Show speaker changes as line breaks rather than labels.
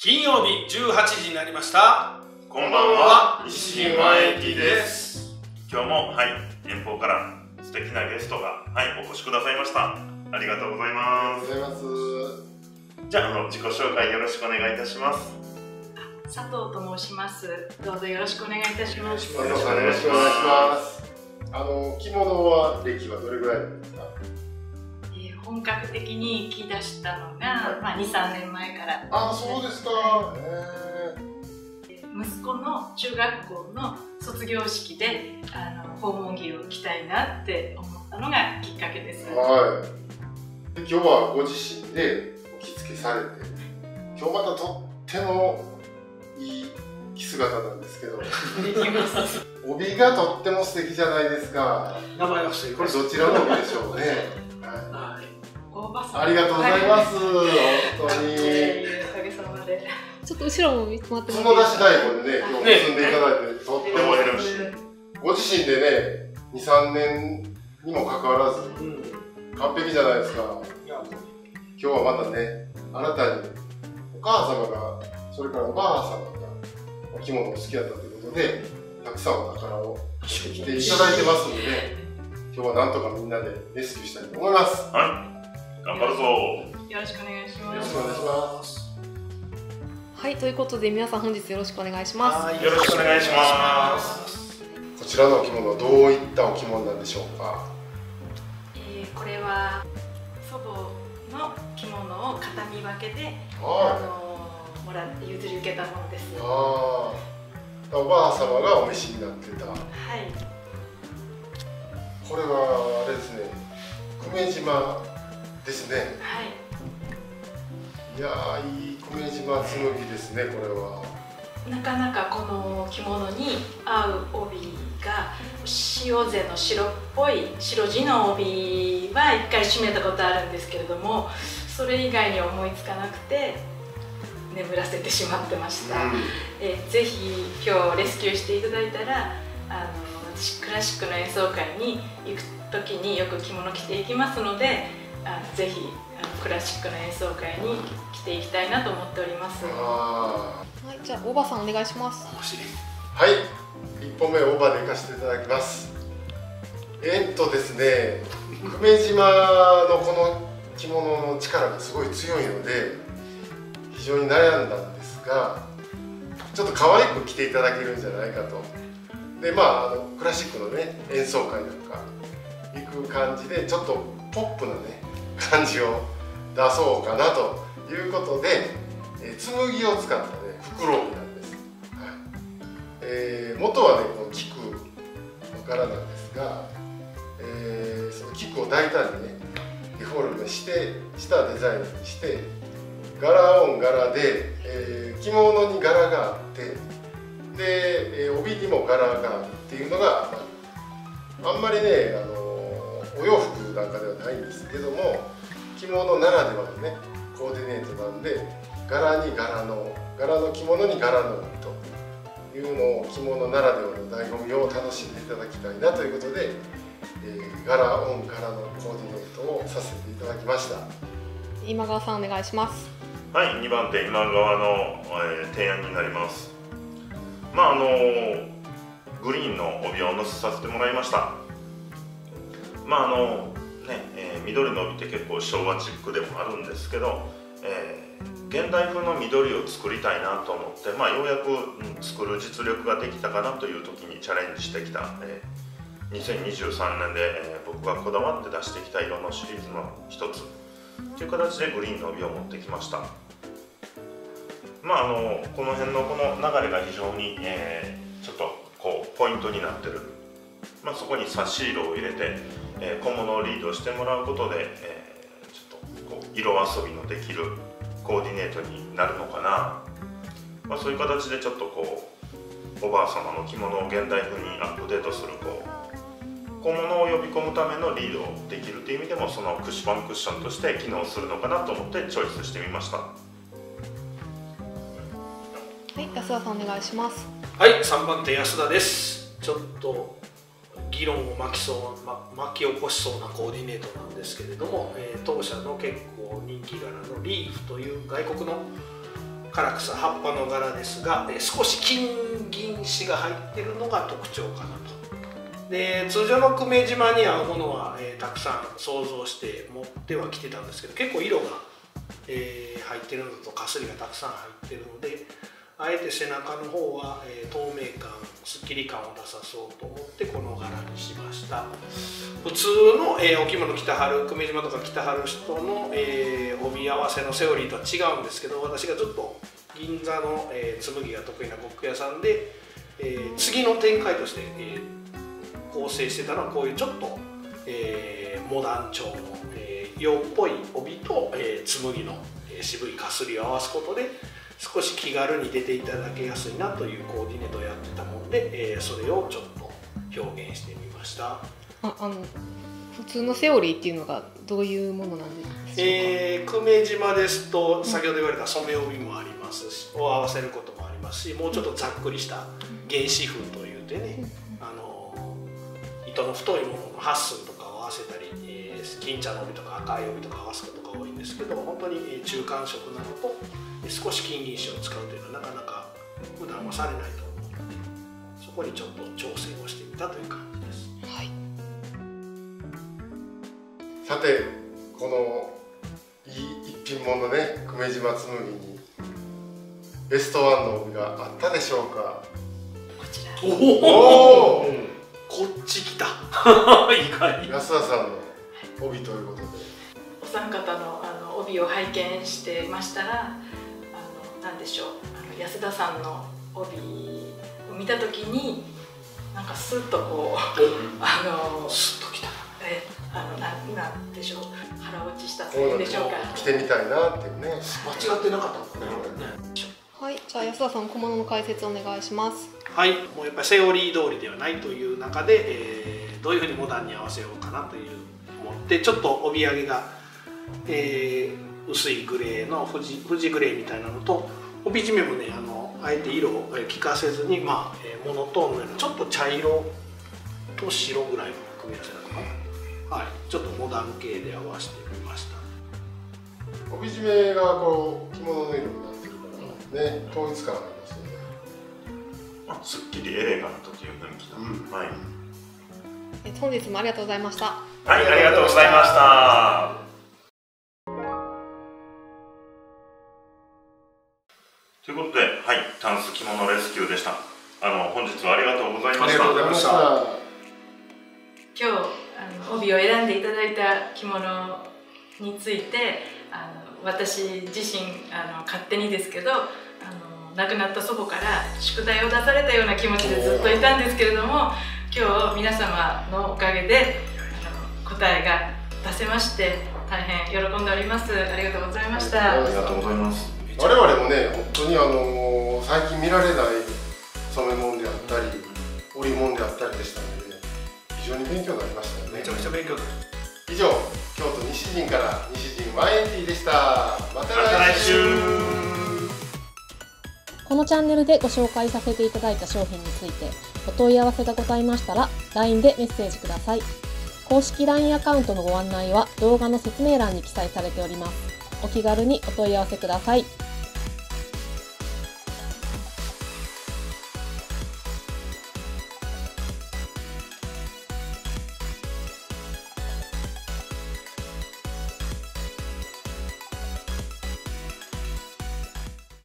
金曜日18時になりました。
こんばんは。石井前駅です。今日もはい遠方から素敵なゲストがはいお越しくださいました。ありがとうございます。
ありがとうございます。
じゃああの自己紹介よろしくお願いいたします。
佐藤と申します。どうぞよろしくお願いいたします。
よろしくお願いします。あの着物は歴はどれぐらいですか？
えー本格的に着出したのが、まあ、23年前から。
あそうですか。へ
えー。息子の中学校の卒業式であの訪問着を着たいなって思ったのがきっかけです。
ーはい。で今日はご自身でお着付けされて今日またとってもいい着姿なんですけど。帯がとっても素敵じゃないですか。
名前はしています
これどちらの帯でしょうね、は
はい
大場さん
い、ありがとうございます、
は
本当に
い。おかげさまで。
ちょっと後ろも見てもらっても
角出し太鼓でね。今日結んでいただいて、とっても
ね嬉しい。
ご自身でね23年にもかかわらず
うん
完璧じゃないですか。
いや
今日はまたねあなたにお母様がそれからおばあ様がお着物を好きだったということでたくさんお宝を持っていただいてますので今日はなんとかみんなでレスキューしたいと思います。よ
はい頑張るぞ。
よろしくお願いします。
ろしくお願いします。
はいということで皆さん本日よろしくお願いします。
はい。
よろしくお願いします。
こちらのお着物はどういったお着物なんでしょうか？
えーこれは祖母の着物を形見分けで、あ
は
のもらって譲り受けたものです。
あー。おばあ様がお召しになってた。
い、
これはあれですね。久米島ですね。
はい、
いやーいい久米島紬ですねこれは。
なかなかこの着物に合う帯が塩背の白っぽい白地の帯は一回締めたことあるんですけれどもそれ以外に思いつかなくて眠らせてしまってました、えーぜひ今日レスキューしていただいたらあの私クラシックの演奏会に行く時によく着物着ていきますのであのぜひあのクラシックの演奏会に着ていきたいなと思っております。
あ
はいじゃあ大場さんお願いします。
お尻
ーはい1本目オーバーで行かせていただきます。えーっとですね久米島のこの着物の力がすごい強いので非常に悩んだんですがちょっと可愛く着ていただけるんじゃないかと。でまああのクラシックのね演奏会なんか行く感じでちょっとポップなね感じを出そうかなということで、えー紬を使ったね袋帯なんです、はい。えー元はねこの菊。の柄なんですが、えーその菊を大胆にねデフォルメしてしたデザインにして柄オン柄で、えー着物に柄があってで、えー帯にも柄があるっていうのが、まあ、あんまりね、あのお洋服なんかではないんですけども着物ならではのねコーディネートなんで柄に柄の柄の着物に柄の帯というのを着物ならではの醍醐味を楽しんでいただきたいなということで、えー柄オン柄のコーディネートをさせていただきました。
今川さんお願いします。
はい2番手今川の、えー提案になります。まああのグリーンの帯を載せさせてもらいましたまああのね、えー緑の帯って結構昭和チックでもあるんですけど、えー現代風の緑を作りたいなと思って、まあ、ようやく、作る実力ができたかなという時にチャレンジしてきた、えー2023年で、えー僕がこだわって出してきた色のシリーズの一つという形でグリーンの帯を持ってきました。まああのこの辺のこの流れが非常に、えーちょっとこうポイントになってる、まあ、そこに差し色を入れて、えー小物をリードしてもらうことで、えーちょっとこう色遊びのできるコーディネートになるのかな、まあ、そういう形でちょっとこうおばあ様の着物を現代風にアップデートするこう小物を呼び込むためのリードをできるという意味でもそのクッションクッションとして機能するのかなと思ってチョイスしてみました。
はい安田さんお願いします。
はい3番手安田です。ちょっと議論を巻きそう、ま、巻き起こしそうなコーディネートなんですけれども、えー当社の結構人気柄のリーフという外国の唐草葉っぱの柄ですが、えー少し金銀糸が入ってるのが特徴かなと。で通常の久米島に合うものは、えーたくさん想像して持ってはきてたんですけど結構色が、えー入ってるのとかすりがたくさん入ってるのであえて背中の方は、えー透明感すっきり感を出さそうと思ってこの柄にしました。普通の、えーお着物着たはる久米島とか着たはる人の、えー帯合わせのセオリーとは違うんですけど私がずっと銀座の、えー紬が得意な呉服屋さんで、えー次の展開として、えー構成してたのはこういうちょっと、えーモダン調の、えー洋っぽい帯と、えー紬の、えー渋いかすりを合わすことで少し気軽に出ていただけやすいなというコーディネートをやってたもんで、えーそれをちょっと表現してみました。
ああの普通のセオリーっていうのがどういうものなんでしょうか、
えー久米島ですと先ほど言われた染め帯もありますしを合わせることもありますしもうちょっとざっくりした原子風というてね、あの糸の太いものの八寸とかを合わせたり、えー金茶の帯とか赤い帯とか合わすことが多いんですけど本当にえー中間色なのとえー少し金銀糸を使うというのはなかなか普段はされないと思うのでそこにちょっと挑戦をしてみたという感じです。
はい。
さてこのいい一品物ね久米島紬にベストワンの帯があったでしょうか？
こちら。
お
お！お
こっち来た。意外。
安田さんの帯ということで。
お三方のあの帯を拝見してましたらあのなんでしょう。あの安田さんの帯を見た時になんかスッとこうあの
スッと来た。
えあのなんなんでしょう。腹落ちしたと
いう
んでしょうか。
着てみたいなっていうね。
間違ってなかったんだねこれね
はい。じゃあ安田さん小物の解説お願いします。
はい。もうやっぱりセオリー通りではないという中で、えーどういうふうにモダンに合わせようかなという思ってちょっと帯揚げが、えー薄いグレーの富士富士グレーみたいなのと帯締めもねあのあえて色をえー効かせずに、まあえーモノトーンのようなちょっと茶色と白ぐらいの組み合わせだったかな、はい、ちょっとモダン系で合わせてみました。
帯締めがこう着物の色になってるからね。統一感ありますよね。
まあ、すっきりエレガントというふうに来た、
うん。
はい、
え本日もありがとうございました。
はい、ありがとうございましたタンス着物レスキューでした。あの本日はありがとうございました。
ありがとうございました。
今日あの帯を選んでいただいた着物についてあの私自身あの勝手にですけどあの亡くなった祖母から宿題を出されたような気持ちでずっといたんですけれども今日皆様のおかげであの答えが出せまして大変喜んでおります。ありがとうございました。
ありがとうございます。
我々もね本当にあの最近見られない染め物であったり織物であったりでしたので非常に勉強になりましたよね。
めちゃくちゃ勉強になる
以上京都西陣から西陣ワインティーでした。また
また来週。
このチャンネルでご紹介させていただいた商品についてお問い合わせがございましたら LINE でメッセージください。公式 LINE アカウントのご案内は動画の説明欄に記載されております。お気軽にお問い合わせください